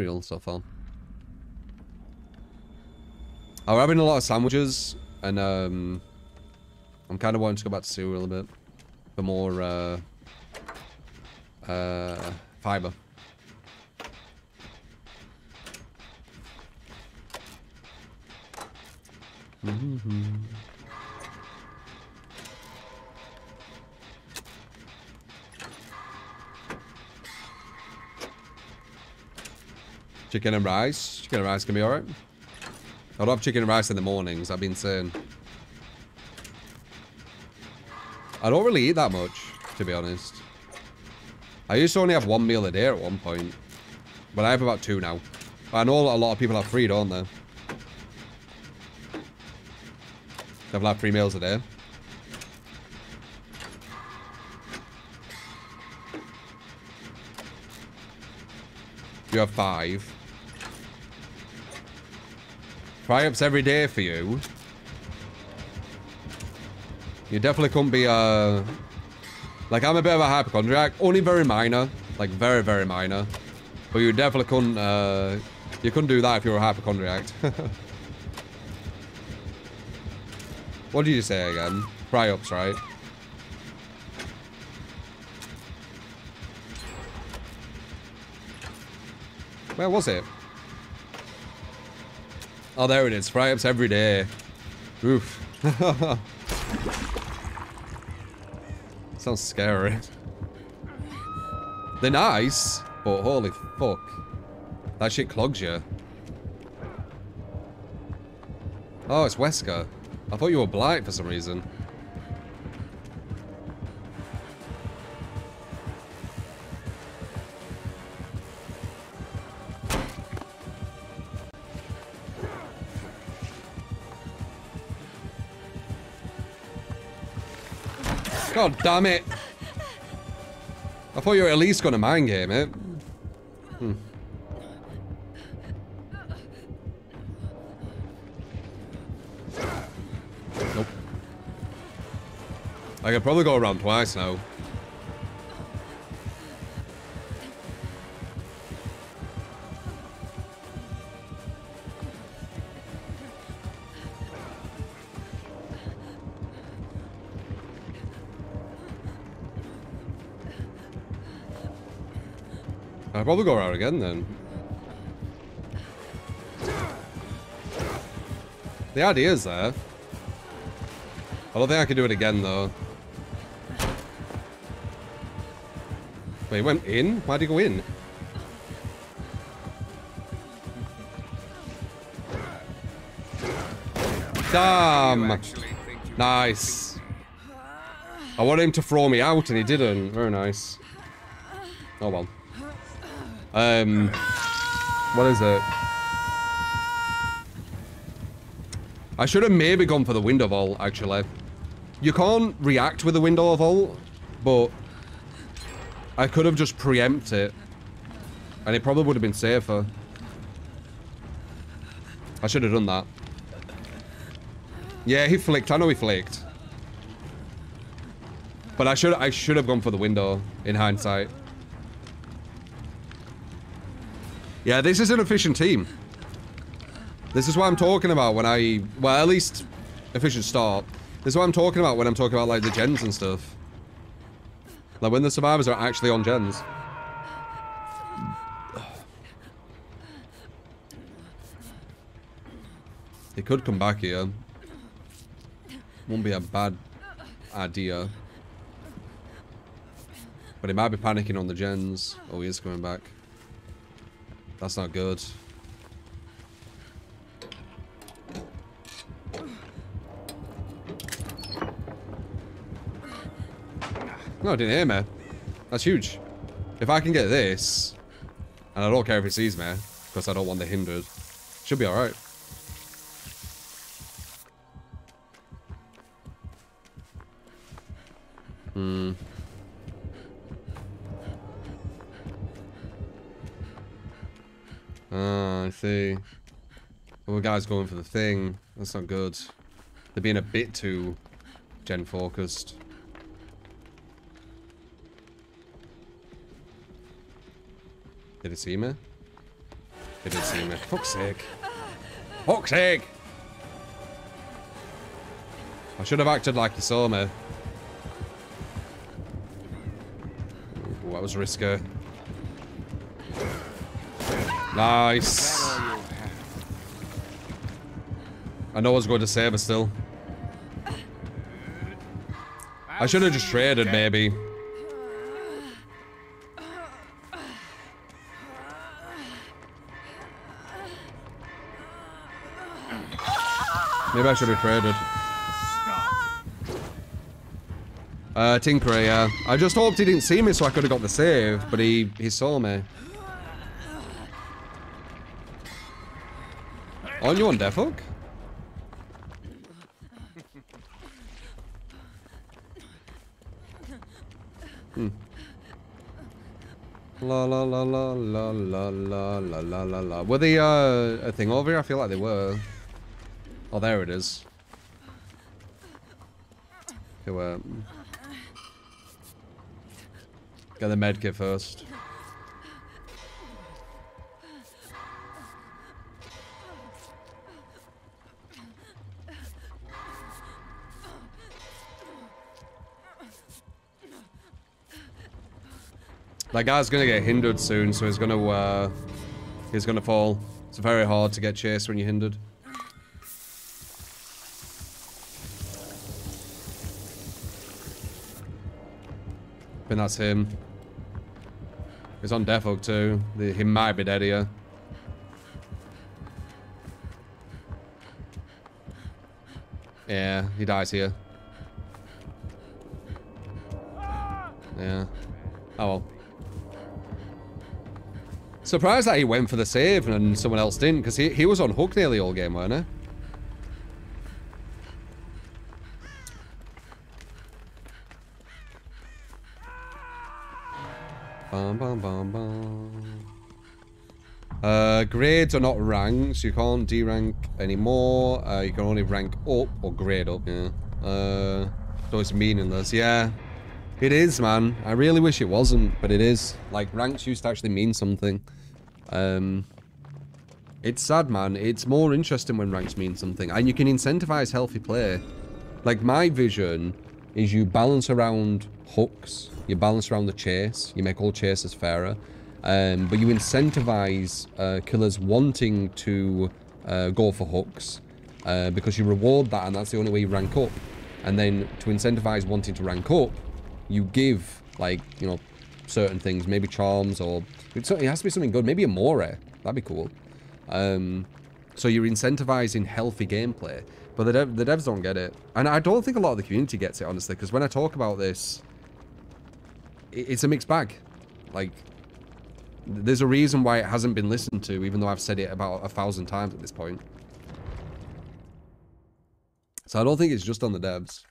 Real so far. I'm having a lot of sandwiches, and um, I'm kind of wanting to go back to cereal a bit for more uh, uh, fiber. Mm -hmm. Chicken and rice. Chicken and rice can be alright. I have chicken and rice in the mornings. I've been saying. I don't really eat that much, to be honest. I used to only have one meal a day at one point. But I have about two now. I know a lot of people have three, don't they? They've like three meals a day. You have five. Fry-ups every day for you. You definitely couldn't be, a... Like, I'm a bit of a hypochondriac. Only very minor. Like, very, very minor. But you definitely couldn't, uh... You couldn't do that if you were a hypochondriac. what did you say again? Fry-ups, right? Where was it? Oh, there it is. Fry-ups every day. Oof. Sounds scary. They're nice, but holy fuck. That shit clogs you. Oh, it's Wesker. I thought you were Blight for some reason. God damn it. I thought you were at least going to mind game it. Hmm. Nope. I could probably go around twice now. I'll probably go around again then. The idea is there. I don't think I can do it again though. Wait, he went in? Why'd he go in? Damn! Nice. I wanted him to throw me out and he didn't. Very nice. Oh well. Um, what is it? I should have maybe gone for the window vault, actually. You can't react with the window vault, but I could have just preempt it. And it probably would have been safer. I should have done that. Yeah, he flicked. I know he flicked. But I should I should have gone for the window in hindsight. Yeah, this is an efficient team. This is what I'm talking about when I... Well, at least efficient start. This is what I'm talking about when I'm talking about, like, the gens and stuff. Like, when the survivors are actually on gens. He could come back here. Won't be a bad idea. But he might be panicking on the gens. Oh, he is coming back. That's not good. No, I didn't hear me. That's huge. If I can get this, and I don't care if he sees me, because I don't want the hindered, should be alright. Hmm. Ah, I see. Well, the guy's going for the thing. That's not good. They're being a bit too gen focused. Did it see me? Did it see me. Fuck's sake. Fuck's sake! I should have acted like he saw me. Ooh, that was risky. Nice. I know I was going to save her still. I should have just traded, maybe. Maybe I should have traded. Uh, Tinkerer, yeah. I just hoped he didn't see me so I could have got the save, but he, he saw me. On you on Defog? Hmm. La la la la la la la la la la la. Were they uh, a thing over here? I feel like they were. Oh, there it is. Okay, well. Get the medkit first. That guy's gonna get hindered soon, so he's gonna, uh, he's gonna fall. It's very hard to get chased when you're hindered. I think that's him. He's on Death Defog too. The, he might be dead here. Yeah, he dies here. Yeah. Oh well. Surprised that he went for the save and someone else didn't, because he, he was on hook nearly all game, weren't he? Bum, bum, bum, bum. Uh, grades are not ranks. You can't D-rank anymore. Uh, you can only rank up or grade up, yeah. Uh, so it's meaningless, yeah. It is, man. I really wish it wasn't, but it is. Like, ranks used to actually mean something. Um, it's sad, man. It's more interesting when ranks mean something. And you can incentivize healthy play. Like, my vision is you balance around hooks. You balance around the chase. You make all chases fairer. Um, but you incentivize uh, killers wanting to uh, go for hooks. Uh, because you reward that, and that's the only way you rank up. And then to incentivize wanting to rank up, you give, like, you know, certain things. Maybe charms or... It has to be something good. Maybe a mori. That'd be cool. Um, so you're incentivizing healthy gameplay. But the, dev the devs don't get it. And I don't think a lot of the community gets it, honestly. Because when I talk about this, it, it's a mixed bag. Like, there's a reason why it hasn't been listened to, even though I've said it about a thousand times at this point. So I don't think it's just on the devs.